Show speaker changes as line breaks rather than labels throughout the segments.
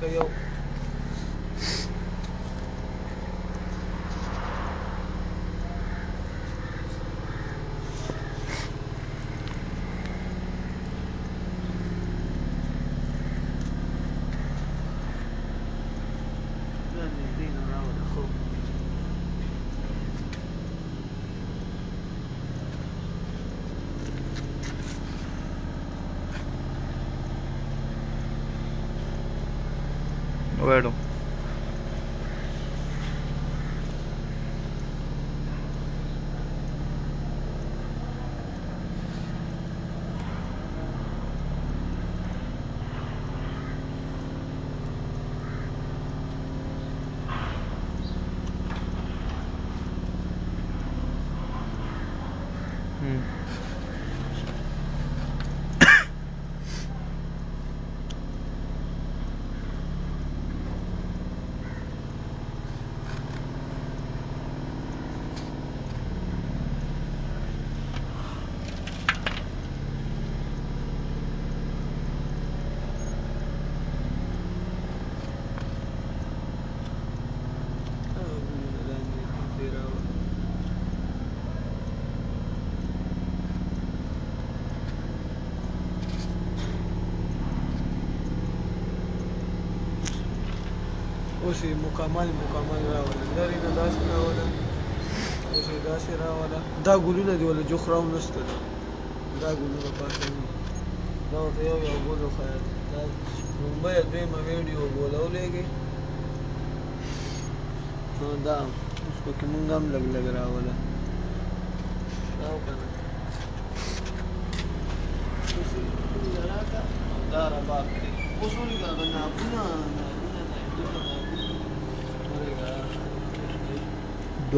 漂う。Bueno. اوس یې مکمل مکمل راوړل لرې نه داسې راوړل اوس یې داسې راوړل دا ګلونه دي ولا جوخ راونسته دا ګلونه پاتې دا ورته یو یو ګل وخایه دا لومبۍ دویمه ویډیو بولولېږي نو دا اوس پکې مونږ هم لږ لږ راوړل او که نه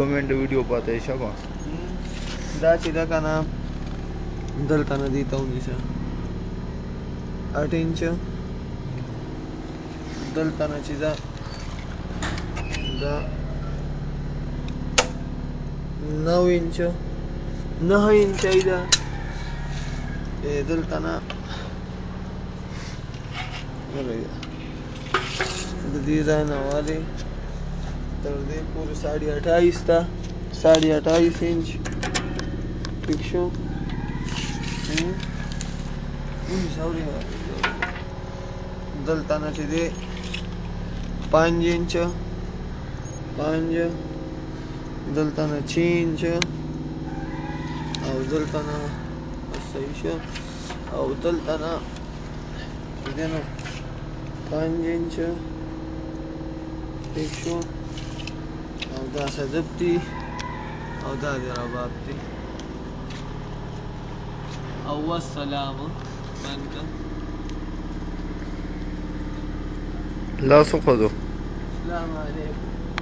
2 منټه ویډیو پاتې شابه دا چې دا کنه دلته نه دی ته ونیسه 8 انچ دلته نه چې دا دا 9 انچ 9 انچ دا دلته نه د دې ځای نه والی تر دې پورې ساڑی اٹھائیس تا ساڑی اٹھائیس انچ ٹھیک شو دلته نه چې دی پنج انچ پنج دلته نه چې انچ او دلته نه صحیح شو او دلته نه دې نه پنج انچ ٹھیک شو سدبتي او دا دي ربابتي او السلام منك لا سقطوا السلام عليكم